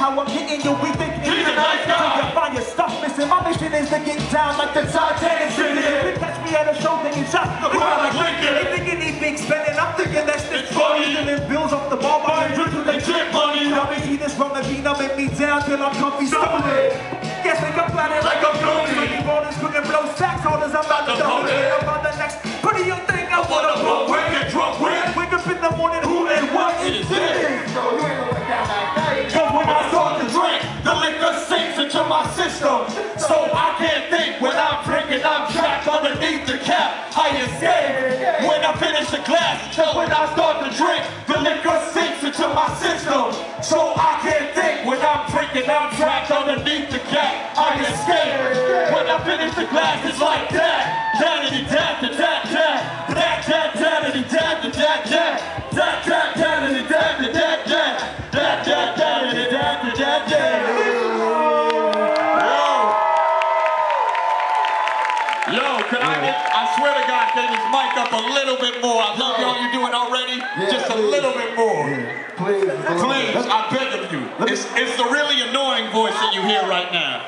how I'm hitting you. We think He's a nice guy. Till you find your stuff missing. My mission is to get down like the Titanic. If you catch me at a show thinking shots, The crowd like. They thinking he big spending. I'm thinking that's It's funny. Stealing bills off the ball while I'm drinking They drip money. Tell me see this from the beat, make me down till I'm comfy Double stoned. Guess they come planet Like I'm. Money borders, cooking blow stacks, holders, I'm about to Like I'm double it. About the next pretty young thing I Wanna blow get drunk? Wake up in the morning, when I start to drink, the liquor sinks into my system. So I can't think when I'm drinking, I'm trapped underneath the cap. I can escape when I finish the glass. It's like that. Daddy, up a little bit more. I love y'all. You're doing already? Just a little bit more. Please, Please, I beg of you. It's, it's the really annoying voice that you hear right now.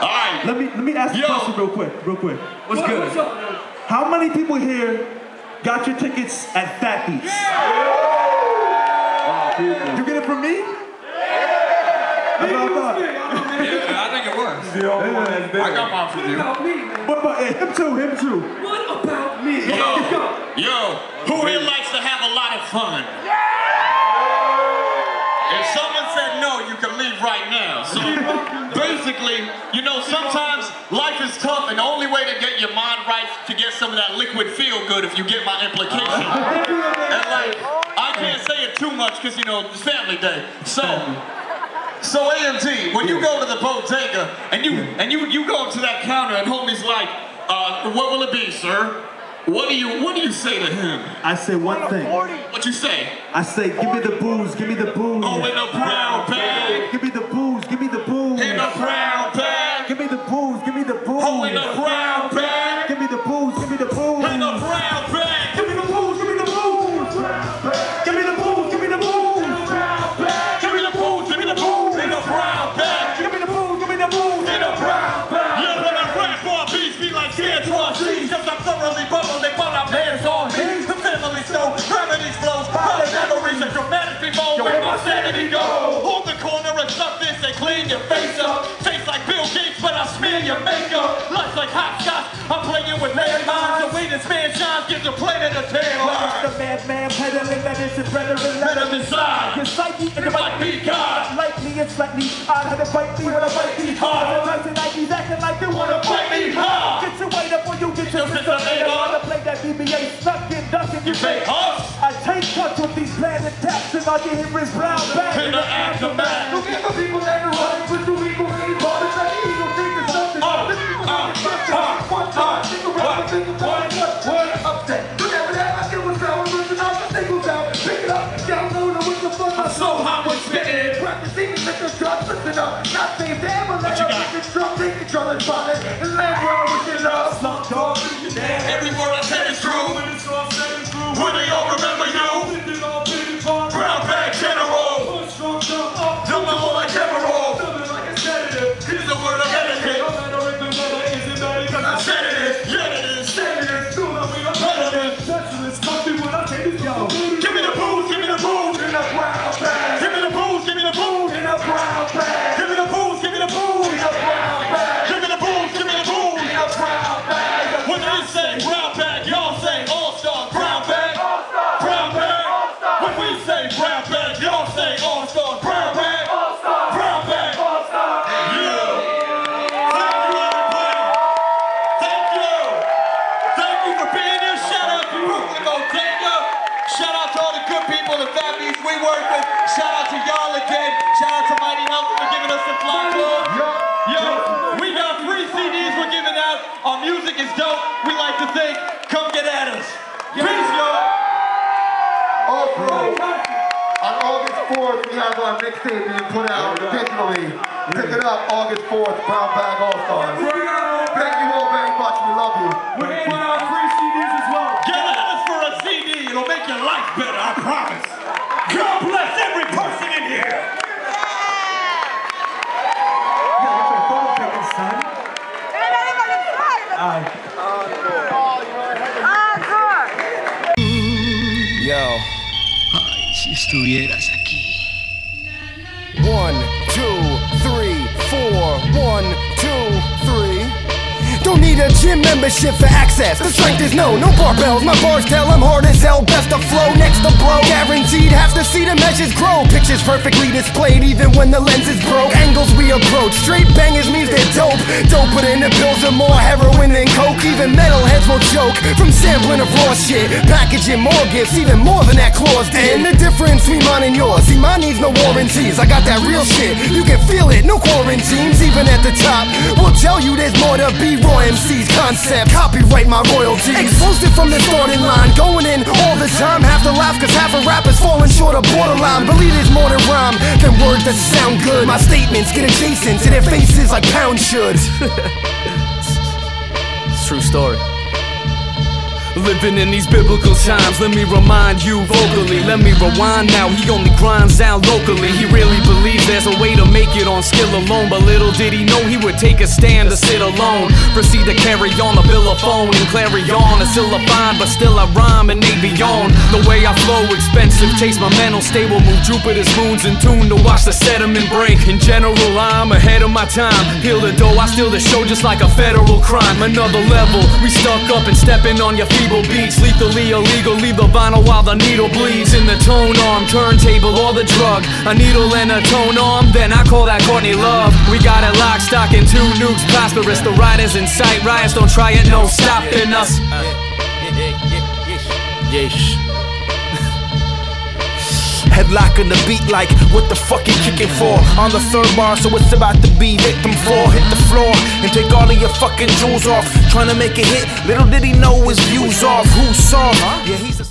All right. Let me let me ask you Yo. a question real quick, real quick. What's What- good? what's up? How many people here got your tickets at Fat Beats? You get it from me? That's what I thought. Yeah, I think it was. I got mine from What you. about me, man? What about yeah, him too? Him too. What about me? Yo, Yo, who here likes to have a lot of fun? If someone said no, you can leave right now. So basically, you know, sometimes life is tough, and the only way to get your mind right to get some of that liquid feel good. If you get my implication, and like, I can't say it too much because you know it's Family Day. So. So AMT, when you go to the bodega and you and you you go up to that counter and homie's like, uh, what will it be, sir? What do you what do you say to him? I say one thing. What you say? I say, give me the booze, give me the booze. Oh, in a brown bag, Give me the booze, give me the booze. in a brown bag, Give me the booze, give me the booze. oh, in a brown bag, Give me the booze, give me the booze. in a brown where my sanity go? Hold the corner and stuff this and clean your face up. Face like Bill Gates, but I smear your makeup. Life's like hopscotch, I'm playing with landmines. The way this man shines gives a planet a tail The madman peddling medicine, brethren, Let him inside. Your psyche and You might be God. Like me and slightly odd how to fight me when I fight me hard. And like tonight he's acting like they wanna Fight me hard. Get your weight up or you get your system. They on. play that BBA stuck in ducking You fake huffs. I touch with these planet taps and all you hear is brown back. In the aftermath. Look at the people that are running with the eagle hate. All the time the eagle think it's something. Uh, This is uh, uh, one time. uh, Think around think it. What? What? Upset. Whatever that I get was down. Listen up. The single down. Pick it up. Download it with the fuck. I'm so hot with spitting. Practicing the liquor drugs, listen up. Not safe to ever let up. got? Take control, take control and follow it. And land the good people, the families we work with. Shout out to y'all again. Shout out to Mighty Health for giving us the fly club. Yo, we got free CDs we're giving out. Our music is dope. We like to think. Come get at us. Peace, y'all. Also, on August 4th, we have our mixtape being put out digitally. Pick it up August 4th, Brown Bag All Stars. Thank you all very much. We love you. We're handing out free CDs as well. Get at us for a CD. It'll make your life better, I promise. God bless every person in here. Yo. Si estuvieras aquí. One, two, three, four. One, two, three. Don't need a gym membership for access. The strength is no, no barbells. My bars tell I'm hard as hell. Best to flow, next to blow. Guaranteed, have to see the measures grow. Pictures perfectly displayed, even when the lens is broke. Angles we approach, straight bangers means they're dope. Doper in the pills are more heroin than coke. Even metalheads will joke from sampling of raw shit. Packaging more gifts, even more than that clause did. And the difference between mine and yours. See, mine needs no warranties. I got that real shit. You can feel it, no quarantines, even at the top. We'll tell you there's more to be raw MC's concept. Copyright my royalties. Explosive from the starting line. Going in all the time. Have to laugh cause half of rappers falling short of borderline. Believe there's more to rhyme than words that sound good. My statements get adjacent to their faces like pound should. True story. Living in these biblical times, let me remind you vocally. Let me rewind now, he only grinds out locally. He really believes there's a way make it on skill alone. But little did he know he would take a stand to sit alone. Proceed to carry on the bill of phone and carry on. It's still a fine, but still I rhyme and they beyond. The way I flow, expensive, chase my mental stable. Move Jupiter's moons in tune to watch the sediment break. In general, I'm ahead of my time. Peel the dough, I steal the show just like a federal crime. Another level, we stuck up and stepping on your feeble beats. Lethally illegal, leave the vinyl while the needle bleeds. In the tone arm, turntable, or the drug. A needle and a tone arm, then I call that Courtney Love. We got it lock, stock, and two nukes prosperous. The riders in sight, riots don't try it, no stopping us. Yeesh. Headlock on the beat like what the fuck you kicking for? On the third bar, so it's about to be victim four. Hit the floor and take all of your fucking jewels off. Trying to make a hit, little did he know his views off. Who's soft? Yeah, he's